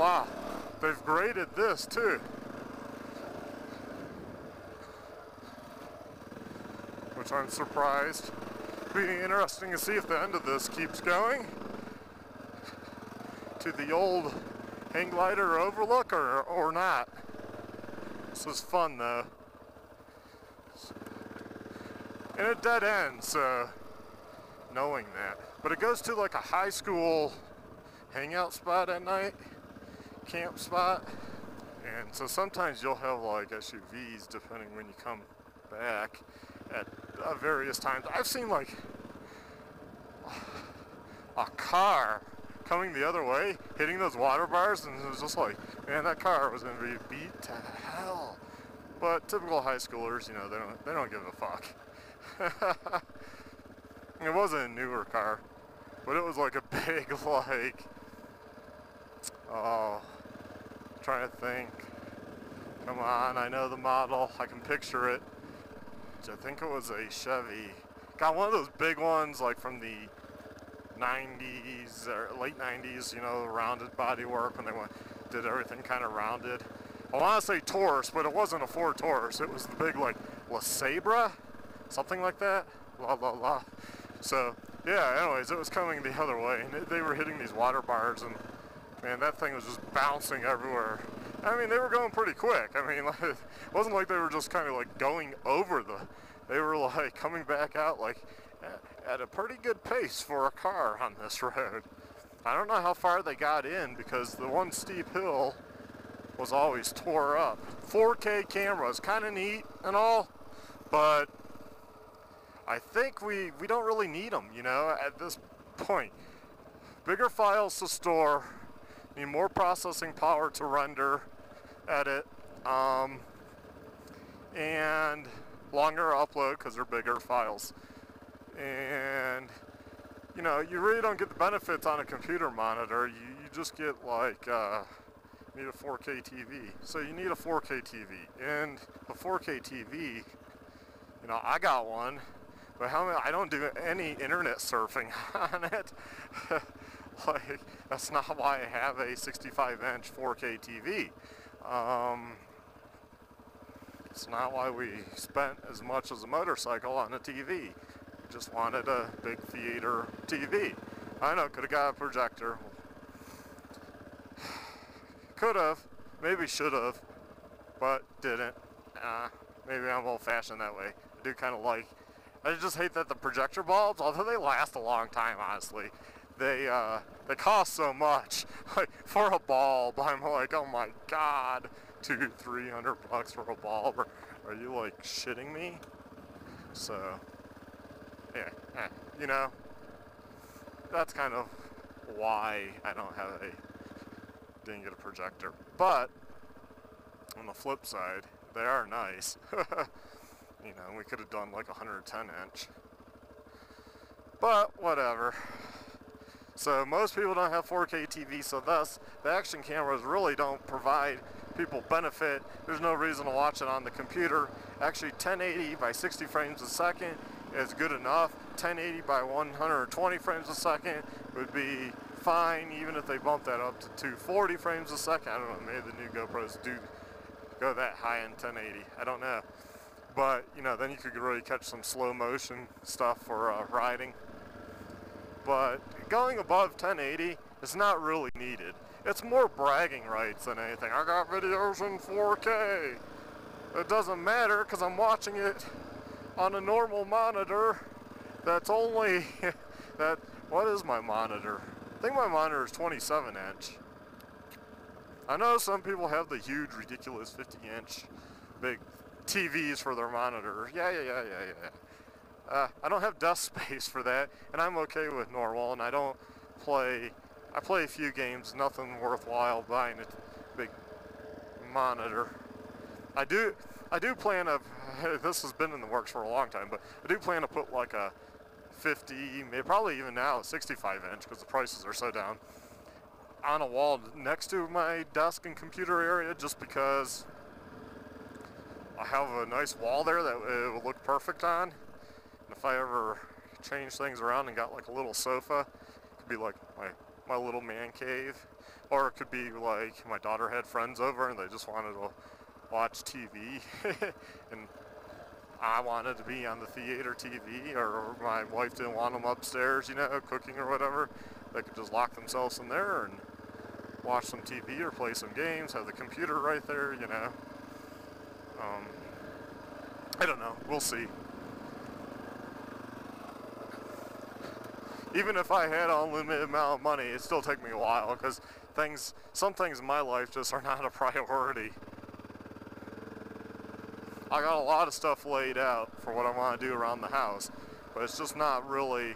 Wow, they've graded this too. Which I'm surprised. Be interesting to see if the end of this keeps going to the old hang glider overlook or, or not. This was fun though. And a dead end, so knowing that. But it goes to like a high school hangout spot at night, camp spot. And so sometimes you'll have like SUVs depending when you come back at uh, various times. I've seen like a car coming the other way, hitting those water bars, and it was just like, man, that car was gonna be beat to hell. But typical high schoolers, you know, they don't they don't give a fuck. it wasn't a newer car, but it was like a big like oh trying to think. Come on, I know the model, I can picture it. I think it was a Chevy. Got one of those big ones like from the 90s or late 90s, you know, rounded bodywork when they went, did everything kind of rounded. I want to say Taurus, but it wasn't a Ford Taurus. It was the big like LeSabre, something like that. La la la. So yeah. Anyways, it was coming the other way, and they were hitting these water bars, and man, that thing was just bouncing everywhere. I mean, they were going pretty quick. I mean, like, it wasn't like they were just kind of like going over the. They were like coming back out like at a pretty good pace for a car on this road. I don't know how far they got in because the one steep hill was always tore up. 4K cameras, kind of neat and all, but I think we, we don't really need them, you know, at this point. Bigger files to store, need more processing power to render, edit, um, and longer upload because they're bigger files. And you know you really don't get the benefits on a computer monitor. You, you just get like uh, you need a 4k tv so you need a 4k tv and a 4k tv you know i got one but how many, i don't do any internet surfing on it like that's not why i have a 65 inch 4k tv um, it's not why we spent as much as a motorcycle on a TV just wanted a big theater TV. I know, could have got a projector. Could have, maybe should have, but didn't. Uh, maybe I'm old fashioned that way. I do kind of like, I just hate that the projector bulbs, although they last a long time, honestly, they, uh, they cost so much. Like, for a bulb, I'm like, oh my god, two, three hundred bucks for a bulb. Are, are you like shitting me? So, yeah, eh, you know, that's kind of why I don't have a, didn't get a projector. But, on the flip side, they are nice. you know, we could have done like a 110 inch. But, whatever. So most people don't have 4K TV, so thus the action cameras really don't provide people benefit. There's no reason to watch it on the computer. Actually 1080 by 60 frames a second is good enough. 1080 by 120 frames a second would be fine, even if they bump that up to 240 frames a second. I don't know, maybe the new GoPros do go that high in 1080. I don't know. But, you know, then you could really catch some slow motion stuff for uh, riding. But going above 1080 is not really needed. It's more bragging rights than anything. I got videos in 4K. It doesn't matter because I'm watching it on a normal monitor that's only that what is my monitor I think my monitor is 27 inch I know some people have the huge ridiculous 50 inch big TVs for their monitor yeah yeah yeah yeah yeah uh, I don't have desk space for that and I'm okay with normal and I don't play I play a few games nothing worthwhile buying a big monitor I do I do plan to, this has been in the works for a long time, but I do plan to put like a 50, maybe probably even now a 65 inch because the prices are so down, on a wall next to my desk and computer area just because I have a nice wall there that it will look perfect on. And if I ever change things around and got like a little sofa, it could be like my, my little man cave. Or it could be like my daughter had friends over and they just wanted to watch TV. and I wanted to be on the theater TV or my wife didn't want them upstairs, you know, cooking or whatever. They could just lock themselves in there and watch some TV or play some games, have the computer right there, you know. Um, I don't know. We'll see. Even if I had unlimited amount of money, it'd still take me a while because things, some things in my life just are not a priority. I got a lot of stuff laid out for what I want to do around the house, but it's just not really,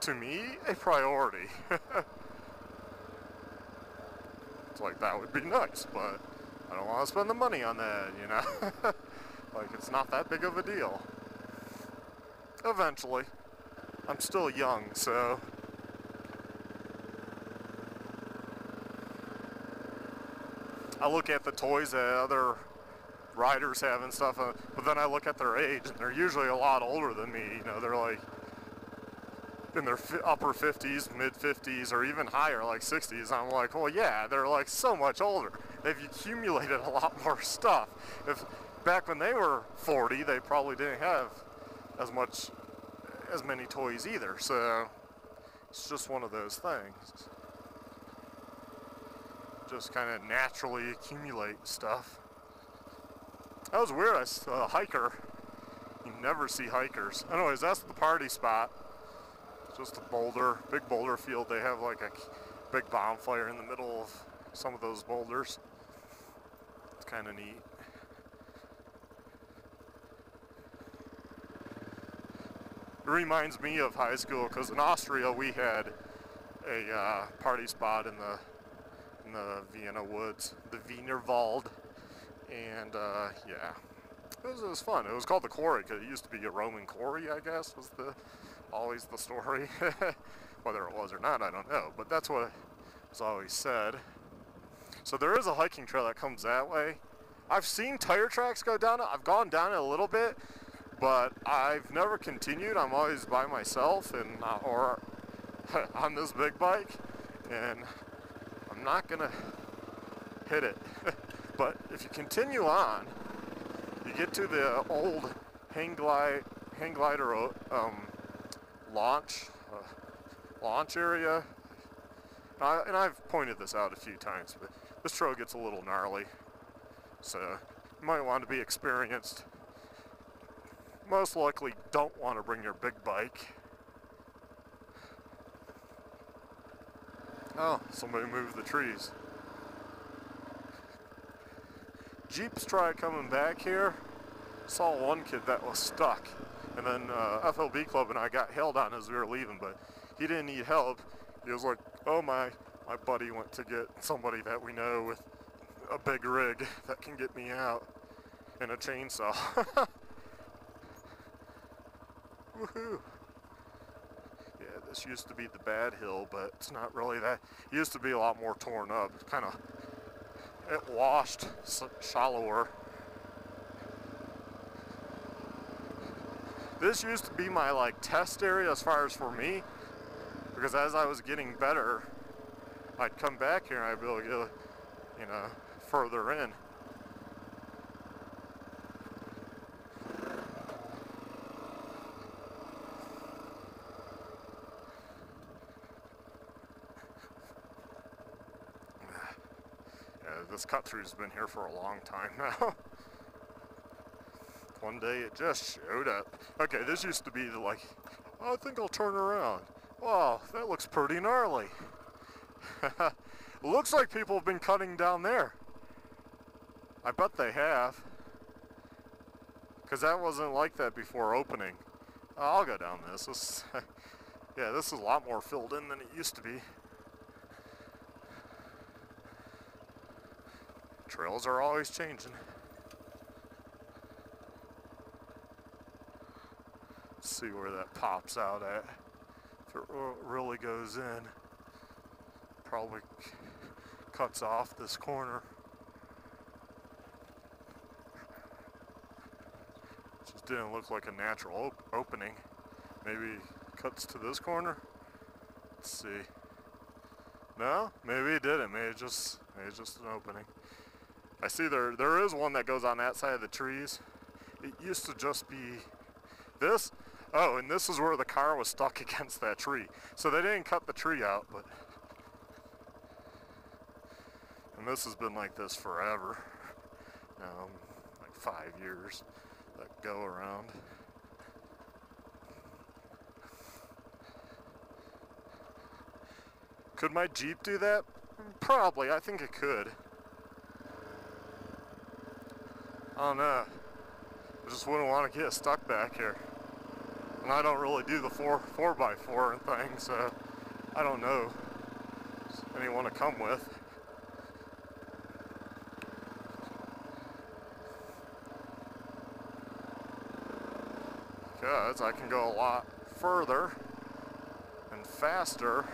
to me, a priority. it's like that would be nice, but I don't want to spend the money on that, you know? like it's not that big of a deal. Eventually. I'm still young, so I look at the toys that other riders have and stuff, uh, but then I look at their age, and they're usually a lot older than me. You know, they're like in their upper 50s, mid 50s, or even higher, like 60s. I'm like, well, yeah, they're like so much older. They've accumulated a lot more stuff. If back when they were 40, they probably didn't have as much, as many toys either. So it's just one of those things. Just kind of naturally accumulate stuff. That was weird. I saw a hiker. You never see hikers. Anyways, that's the party spot. Just a boulder, big boulder field. They have like a big bonfire in the middle of some of those boulders. It's kind of neat. It reminds me of high school because in Austria we had a uh, party spot in the in the Vienna woods, the Wienerwald and uh, yeah, it was, it was, fun. It was called the quarry because it used to be a Roman quarry, I guess, was the always the story. Whether it was or not, I don't know, but that's what was always said. So there is a hiking trail that comes that way. I've seen tire tracks go down it. I've gone down it a little bit, but I've never continued. I'm always by myself and uh, or on this big bike, and I'm not gonna hit it. But if you continue on, you get to the old hang, glide, hang glider um, launch uh, launch area. And, I've pointed this out a few times, but this trail gets a little gnarly. So you might want to be experienced. Most likely don't want to bring your big bike. Oh, somebody moved the trees. Jeeps tried coming back here. Saw one kid that was stuck. And then uh, FLB Club and I got held on as we were leaving, but he didn't need help. He was like, oh my, my buddy went to get somebody that we know with a big rig that can get me out and a chainsaw. Woohoo! Yeah, this used to be the bad hill, but it's not really that. It used to be a lot more torn up. It's kind of it washed shallower. This used to be my like test area as far as for me, because as I was getting better, I'd come back here and I'd be able to get, you know, further in. This cut through's been here for a long time now. One day it just showed up. Okay, this used to be the like, oh, I think I'll turn around. Wow, that looks pretty gnarly. looks like people have been cutting down there. I bet they have. Because that wasn't like that before opening. I'll go down this. this yeah, this is a lot more filled in than it used to be. Trails are always changing. Let's see where that pops out at. If it really goes in, probably cuts off this corner. Just didn't look like a natural op opening. Maybe cuts to this corner. Let's see. No, maybe it didn't. Maybe it's just maybe it's just an opening. I see there there is one that goes on that side of the trees. It used to just be this. Oh, and this is where the car was stuck against that tree. So they didn't cut the tree out, but and this has been like this forever. Um, like five years that go around. Could my Jeep do that? Probably, I think it could. Oh, I don't know. I just wouldn't want to get stuck back here. And I don't really do the 4, 4x4 and things, so I don't know anyone to come with. Because I can go a lot further and faster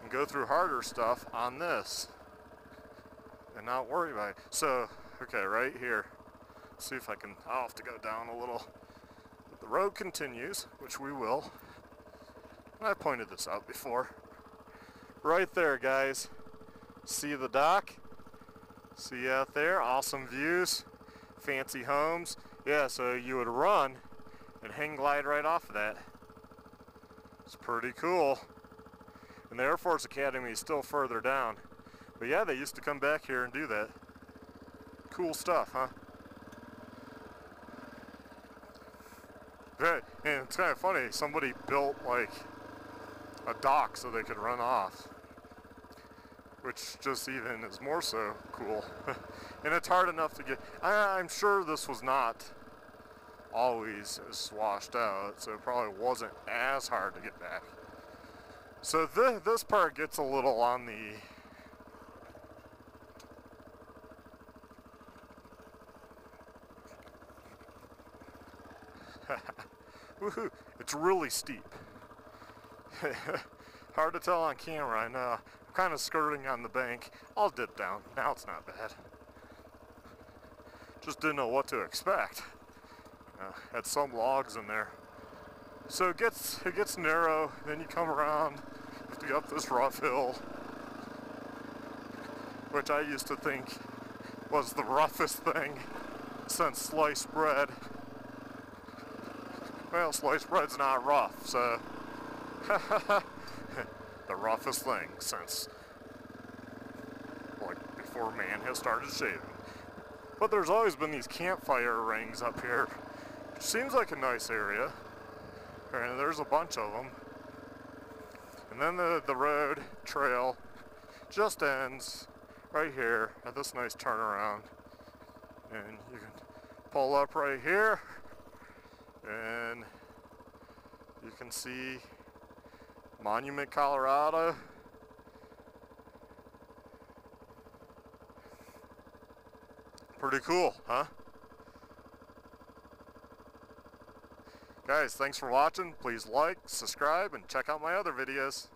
and go through harder stuff on this and not worry about it. So, okay, right here. See if I can, I'll have to go down a little. The road continues, which we will. I pointed this out before. Right there, guys. See the dock? See out there? Awesome views. Fancy homes. Yeah, so you would run and hang glide right off of that. It's pretty cool. And the Air Force Academy is still further down. But yeah, they used to come back here and do that. Cool stuff, huh? And it's kind of funny, somebody built like a dock so they could run off. Which just even is more so cool. and it's hard enough to get, I, I'm sure this was not always swashed out, so it probably wasn't as hard to get back. So th this part gets a little on the Woohoo! It's really steep. Hard to tell on camera, I know. I'm kind of skirting on the bank. I'll dip down. Now it's not bad. Just didn't know what to expect. Uh, had some logs in there. So it gets it gets narrow, then you come around, you have to go up this rough hill, which I used to think was the roughest thing since sliced bread. Well, sliced bread's not rough, so the roughest thing since like before man has started shaving. But there's always been these campfire rings up here Seems like a nice area. And there's a bunch of them. And then the, the road trail just ends right here at this nice turnaround. And you can pull up right here and you can see Monument, Colorado. Pretty cool, huh? Guys, thanks for watching. Please like, subscribe, and check out my other videos.